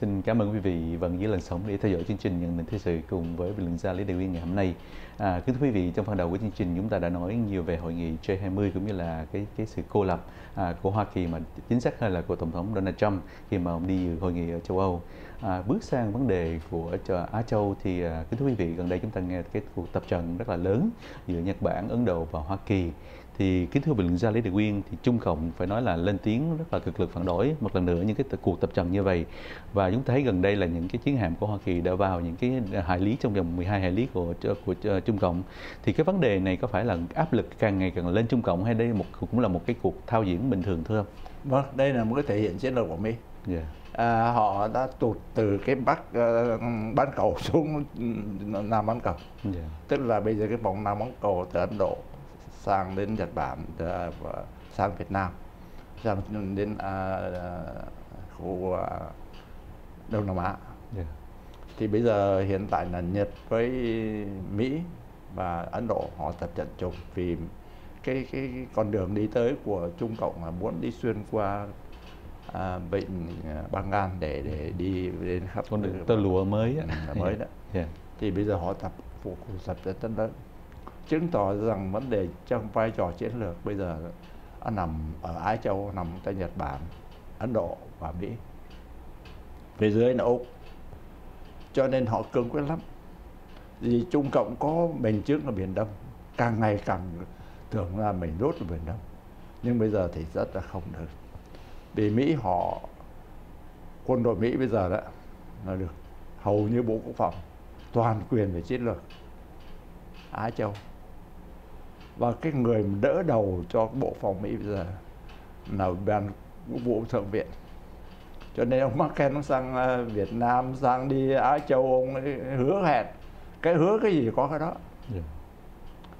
Xin cảm ơn quý vị vẫn giữ lần sóng để theo dõi chương trình nhận định thế sự cùng với bình luận gia Lý Đại Nguyên ngày hôm nay. À, kính thưa quý vị, trong phần đầu của chương trình chúng ta đã nói nhiều về hội nghị G20 cũng như là cái cái sự cô lập à, của Hoa Kỳ mà chính xác hơn là của Tổng thống Donald Trump khi mà ông đi dự hội nghị ở châu Âu. À, bước sang vấn đề của Á Châu thì à, kính thưa quý vị gần đây chúng ta nghe cái cuộc tập trận rất là lớn giữa Nhật Bản, Ấn Độ và Hoa Kỳ thì kính thưa bình gia Lý Đại Nguyên thì Trung Cộng phải nói là lên tiếng rất là cực lực phản đối một lần nữa những cái cuộc tập trận như vậy và chúng thấy gần đây là những cái chiến hạm của Hoa Kỳ đã vào những cái hải lý trong vòng 12 hải lý của của Trung Cộng thì cái vấn đề này có phải là áp lực càng ngày càng lên Trung Cộng hay đây một cũng là một cái cuộc thao diễn bình thường thưa không? Vâng, đây là một cái thể hiện chiến lược của Mỹ. Yeah. À, họ đã tụt từ cái bắc uh, bán cầu xuống nam bán cầu yeah. tức là bây giờ cái vòng nam bán cầu từ ấn độ sang đến Nhật Bản và sang Việt Nam. Sang đến à, khu à, Đông Nam Á. Yeah. Thì bây giờ hiện tại là Nhật với Mỹ và Ấn Độ họ tập trận chung vì cái, cái con đường đi tới của Trung Cộng là muốn đi xuyên qua à, bệnh Bengal để để đi đến khắp con đường tơ lụa mới ừ, mới đó. Yeah. thì bây giờ họ tập phục tập trận rất lớn chứng tỏ rằng vấn đề trong vai trò chiến lược bây giờ nó nằm ở Á Châu, nằm tại Nhật Bản, Ấn Độ và Mỹ. Về dưới là Úc. Cho nên họ cương quyết lắm. Vì Trung Cộng có mình trước là Biển Đông, càng ngày càng tưởng là mình rốt là Biển Đông. Nhưng bây giờ thì rất là không được. Vì Mỹ họ, quân đội Mỹ bây giờ đó là được hầu như Bộ Quốc phòng toàn quyền về chiến lược Á Châu và cái người đỡ đầu cho bộ phòng Mỹ bây giờ là ban quốc vụ thượng viện. Cho nên ông Merkel nó sang ờ, Việt Nam sang đi Á Châu ông ấy hứa hẹn. Cái hứa cái gì có cái đó. Yeah. Dạ.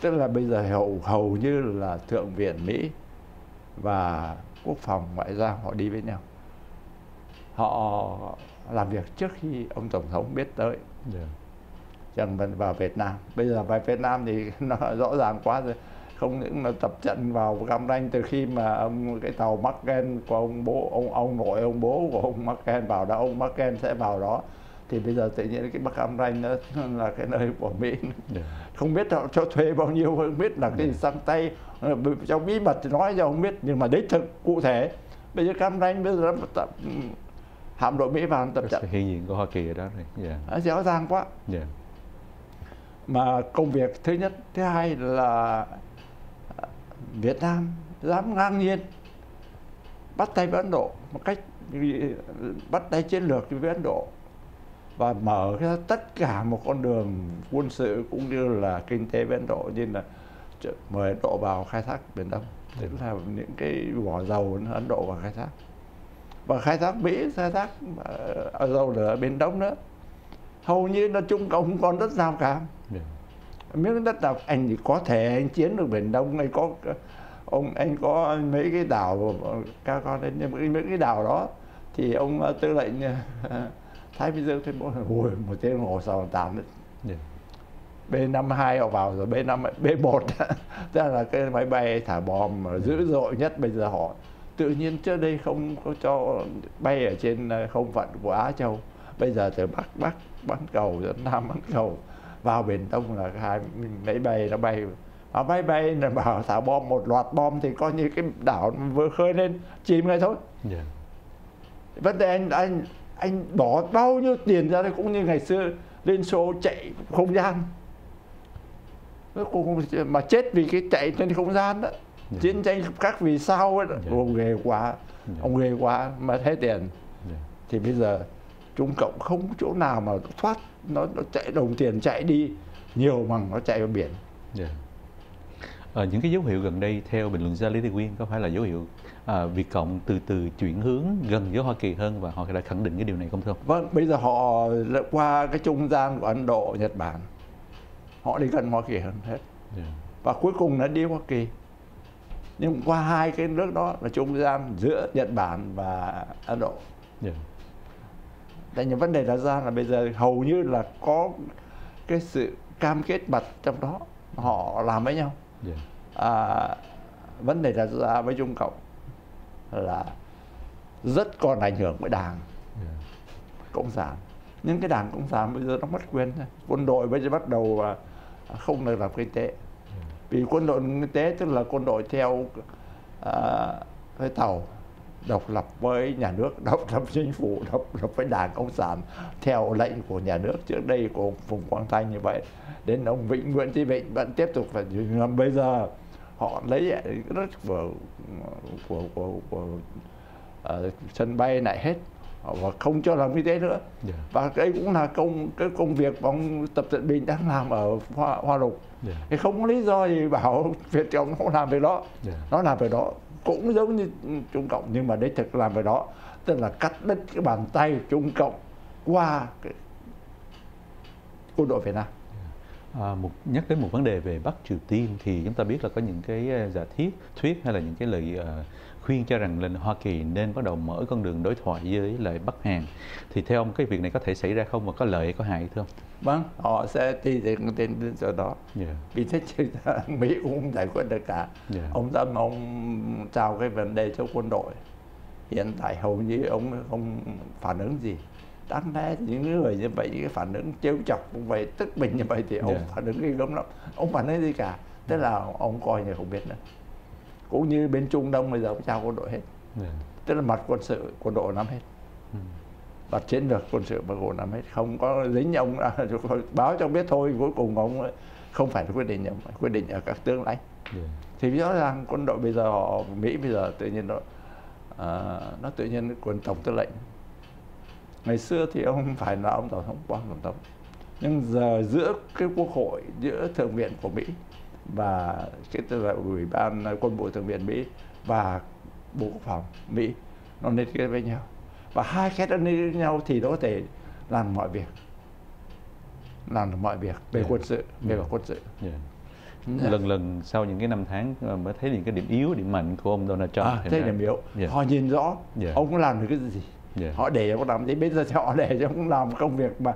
tức là bây giờ hầu hầu như là thượng viện Mỹ và quốc phòng ngoại giao họ đi với nhau. Họ làm việc trước khi ông tổng thống biết tới. Yeah chẳng cần vào Việt Nam bây giờ vào Việt Nam thì nó rõ ràng quá rồi không những là tập trận vào Cam Ranh từ khi mà ông cái tàu Marken của ông bố ông ông nội ông bố của ông Marken vào đó ông Marken sẽ vào đó thì bây giờ tự nhiên cái Bắc Cam Ranh nó là cái nơi của Mỹ yeah. Dạ. không biết họ cho thuê bao nhiêu không biết là cái gì dạ. sang tay trong bí mật thì nói cho không biết nhưng mà đích thực cụ thể bây giờ Cam Ranh bây giờ tập hạm đội Mỹ vào tập trận hiện diện của Hoa Kỳ ở đó rồi yeah. Dạ. rõ ràng quá yeah mà công việc thứ nhất, thứ hai là à, Việt Nam dám ngang nhiên bắt tay với Ấn Độ một cách, bắt tay chiến lược với Ấn Độ và mở ra tất cả một con đường quân sự cũng như là kinh tế với Ấn Độ như là mời Ấn Độ vào khai thác Biển Đông. Tức là những cái vỏ dầu Ấn Độ vào khai thác. Và khai thác Mỹ, khai thác ờ, dầu ở Biển Đông nữa. Hầu như là Trung Cộng còn rất nào cả miếng đất nào anh thì có thể anh chiến được biển đông anh có ông anh có mấy cái đảo cao con lên nhưng mấy cái đảo đó thì ông ờ, tư lệnh ờ, thái bình dương tuyên bố ôi một tiếng hồ tạm đấy. Yeah. B52 họ vào rồi B5 B1 tức là cái máy bay thả bom dữ dội nhất bây giờ họ. Tự nhiên trước đây không có cho bay ở trên ờ, không phận của Á Châu. Bây giờ từ Bắc Bắc bắn cầu đến Nam bắn cầu vào biển Đông là hai máy bay nó bay mà máy bay là bảo thả bom một loạt bom thì coi như cái đảo vừa khơi lên chìm ngay thôi yeah. Dạ. vấn đề anh anh anh bỏ bao nhiêu tiền ra đây cũng như ngày xưa lên số chạy không gian mà chết vì cái chạy trên không gian đó yeah. Dạ. chiến tranh các vì sao ấy yeah. Dạ. ông ghê quá yeah. ông ghê quá mà hết tiền yeah. thì bây giờ Trung Cộng không chỗ nào mà thoát nó, nó chạy đồng tiền chạy đi nhiều bằng nó chạy vào biển. Yeah. À, những cái dấu hiệu gần đây theo bình luận gia Lý Thị Quyên có phải là dấu hiệu à, Việt Cộng từ từ chuyển hướng gần với Hoa Kỳ hơn và họ đã khẳng định cái điều này không thưa Vâng, bây giờ họ qua cái trung gian của Ấn Độ, Nhật Bản họ đi gần Hoa Kỳ hơn hết. Yeah. Và cuối cùng nó đi Hoa Kỳ. Nhưng qua hai cái nước đó là trung gian giữa Nhật Bản và Ấn Độ. Yeah tại những vấn đề đặt ra là bây giờ hầu như là có cái sự cam kết mật trong đó họ làm với nhau yeah. à, vấn đề đặt ra với trung cộng là rất còn ảnh hưởng với đảng yeah. cộng sản nhưng cái đảng cộng sản bây giờ nó mất quyền quân đội bây giờ bắt đầu không được làm kinh tế yeah. vì quân đội kinh tế tức là quân đội theo uh, cái tàu độc lập với nhà nước độc lập chính phủ độc lập với đảng cộng sản theo lệnh của nhà nước. Trước đây của phùng quang thanh như vậy. Đến ông vĩnh nguyễn trí vịnh vẫn tiếp tục phải bây giờ. Họ lấy rất của của của, của uh, sân bay lại hết. Và không cho làm kinh tế nữa. Yeah. Và đây cũng là công cái công việc mà ông tập cận bình đang làm ở hoa, hoa lục. Yeah. Thì không có lý do gì bảo việt cộng không làm việc đó. Yeah. Nó làm việc đó cũng giống như Trung Cộng, nhưng mà đích thực làm về đó, tức là cắt đứt cái bàn tay Trung Cộng qua cái quân đội Việt Nam. À, một nhắc đến một vấn đề về Bắc Triều Tiên thì chúng ta biết là có những cái à, giả thiết thuyết hay là những cái lời uh, khuyên cho rằng là Hoa Kỳ nên bắt đầu mở con đường đối thoại với lại Bắc Hàn thì theo ông cái việc này có thể xảy ra không và có lợi hay có hại thưa ông? Vâng, họ sẽ đi đến đến đến chỗ đó. Yeah. Vì thế chứ Mỹ cũng không giải quyết được cả. Yeah. Ông Tâm ông trao cái vấn đề cho quân đội. Hiện tại hầu như ông không phản ứng gì. Đáng lẽ những người như vậy cái phản ứng trêu chọc cũng vậy tức mình như vậy thì ông yeah. phản ứng cái gớm lắm. Ông phản ứng gì cả. Tức là ông coi như không biết nữa cũng như bên Trung Đông bây giờ cũng trao quân đội hết yeah. tức là mặt quân sự quân đội nắm hết ừ. mặt chiến lược quân sự và gồm nắm hết không có dính ông báo cho biết thôi cuối cùng ông không phải quyết định ông quyết định ở các tướng lãnh yeah. thì rõ ràng quân đội bây giờ họ Mỹ bây giờ tự nhiên nó uh, nó tự nhiên quyền tổng tư lệnh ngày xưa thì ông không phải là ông tổng thống quan tổng thống nhưng giờ giữa cái quốc hội giữa thượng viện của Mỹ và cái tức là ủy ban quân bộ thượng viện Mỹ và bộ quốc phòng Mỹ nó liên kết với nhau và hai cái đó liên kết với nhau thì nó có thể làm mọi việc làm được mọi việc về yeah. quân sự về yeah. quân sự yeah. Yeah. lần lần sau những cái năm tháng mới thấy những cái điểm yếu điểm mạnh của ông Donald Trump à, thế điểm yếu yeah. họ nhìn rõ yeah. ông làm được cái gì yeah. họ để ông làm thì bây giờ họ để cho ông làm công việc mà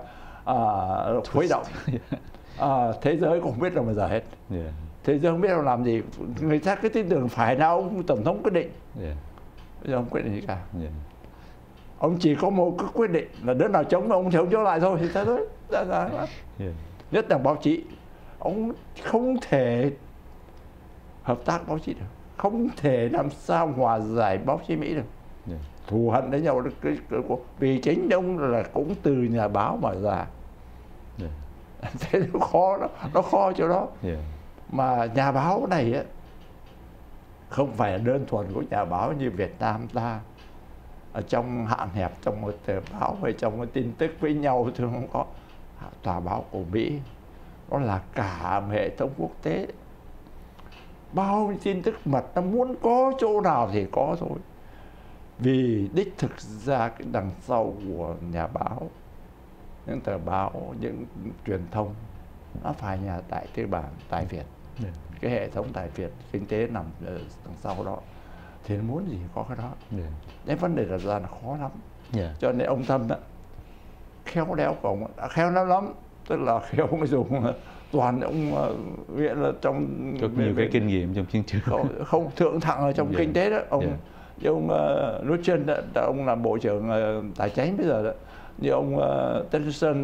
uh, khuấy động à, thế giới cũng biết rồi mà giờ hết yeah. thế giới không biết ông làm gì người ta cứ tin tưởng phải là ông tổng thống quyết định yeah. bây giờ ông quyết định gì cả yeah. ông chỉ có một cái quyết định là đứa nào chống ông thì ông chống lại thôi thì thế thôi ra ra yeah. nhất là báo chí ông không thể hợp tác báo chí được không thể làm sao hòa giải báo chí mỹ được. Thù hận với nhau vì chính ông là cũng từ nhà báo mà ra yeah. Thế nó khó đó nó khó chỗ đó. Yeah. mà nhà báo này á không phải đơn thuần của nhà báo như Việt Nam ta. Ở trong hạn hẹp trong một tờ báo hay trong một tin tức với nhau thường không có. Tòa báo của Mỹ nó là cả hệ thống quốc tế. Bao tin tức mật nó muốn có chỗ nào thì có thôi vì đích thực ra cái đằng sau của nhà báo những tờ báo những truyền thông nó phải nhà tại tư bản tại Việt yeah. cái hệ thống tại Việt kinh tế nằm ở đằng sau đó thì muốn gì có cái đó yeah. cái vấn đề là ra là khó lắm yeah. cho nên ông Tâm đó khéo léo của ông đã khéo léo lắm tức là khi ông dùng toàn ông nghĩa là trong có nhiều cái kinh nghiệm trong chiến trường không, không thượng thặng ở trong yeah. kinh tế đó ông yeah. Như ông uh, Richard đó, ông là bộ trưởng uh, tài chính bây giờ đó. Như ông uh, Tennyson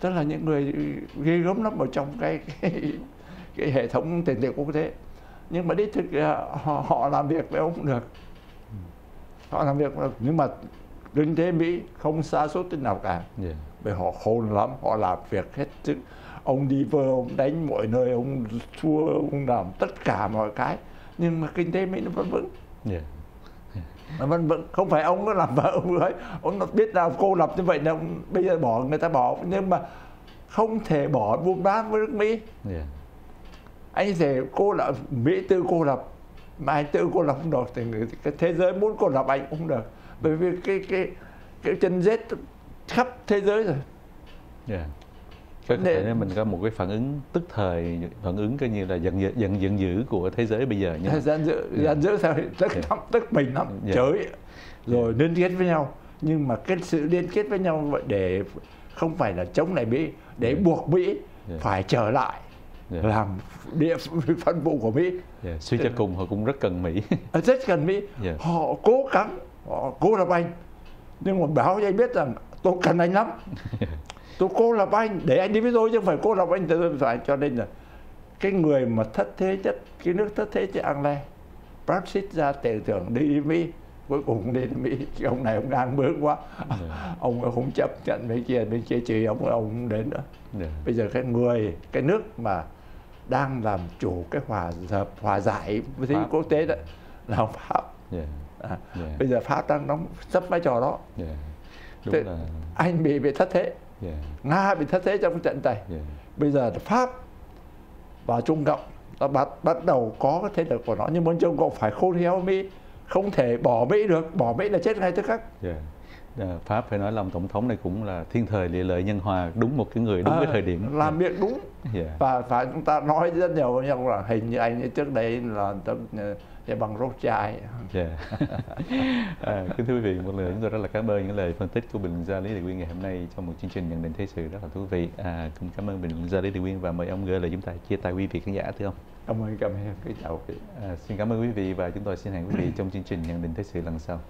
tức là những người ghê gớm lắm ở trong cái cái, cái hệ thống tiền tệ quốc tế. Nhưng mà đích thực họ, họ làm việc với ông cũng được. Họ làm việc được. nhưng mà kinh tế Mỹ không xa suốt đến nào cả. Yeah. vì họ khôn lắm họ làm việc hết chứ ông đi vơ ông đánh mọi nơi ông thua ông làm tất cả mọi cái. Nhưng mà kinh tế Mỹ nó vẫn vững. Yeah vẫn vẫn không phải ông có làm vợ ông ấy. Ông biết là cô lập như vậy là ông, bây giờ bỏ người ta bỏ. Nhưng mà không thể bỏ buôn bán với nước Mỹ. Yeah. anh thể cô lập Mỹ tự cô lập mà anh tự cô lập không được. Thì cái thế giới muốn cô lập anh cũng không được. Bởi vì cái cái cái chân rết khắp thế giới rồi. Yeah có thể nên mình có một cái phản ứng tức thời phản ứng coi như là giận giận giận dữ của thế giới bây giờ nhé giận dữ dạ. giận dữ sao tức yeah. lắm tức mình lắm yeah. Dạ. chới rồi liên kết với nhau nhưng mà cái sự liên kết với nhau để không phải là chống lại mỹ để yeah. buộc mỹ yeah. phải trở lại yeah. làm địa phân vụ của mỹ yeah. suy cho cùng họ cũng rất cần mỹ rất cần mỹ yeah. họ cố gắng họ cố lập anh nhưng mà báo cho anh biết rằng tôi cần anh lắm tôi cô lập anh để anh đi với tôi chứ không phải cô lập anh tôi phải cho nên là cái người mà thất thế nhất cái nước thất thế chứ Anglais Brexit ra tể tưởng đi Mỹ cuối cùng đi Mỹ cái ông này ông đang bướng quá yeah. ông không chấp nhận mấy kia bên kia chỉ ông ông không đến nữa yeah. bây giờ cái người cái nước mà đang làm chủ cái hòa hợp hòa giải với quốc tế đó là ông Pháp yeah. À, yeah. bây giờ Pháp đang đóng sắp vai trò đó yeah. Đúng Thế, là... anh bị bị thất thế yeah. Nga bị thất thế trong cái trận này yeah. bây giờ Pháp và Trung Cộng đã bắt bắt đầu có cái thế lực của nó nhưng mà Trung Cộng phải khôn khéo Mỹ không thể bỏ Mỹ được bỏ Mỹ là chết ngay tức khắc yeah. Pháp phải nói lòng tổng thống này cũng là thiên thời địa lợi nhân hòa đúng một cái người đúng à, cái thời điểm làm việc đúng yeah. Và phải chúng ta nói rất nhiều nhưng là hình như anh trước đây là tâm để bằng rốt chai. Yeah. à, kính thưa quý vị một lần chúng tôi rất là cảm ơn những lời phân tích của bình luận gia lý đại quyên ngày hôm nay trong một chương trình nhận định thế sự rất là thú vị. À, cũng cảm ơn bình luận gia lý đại quyên và mời ông gửi lời chúng ta chia tay quý vị khán giả thưa ông. Cảm ơn cảm ơn. Kính chào quý vị à, xin cảm ơn quý vị và chúng tôi xin hẹn quý vị trong chương trình nhận định thế sự lần sau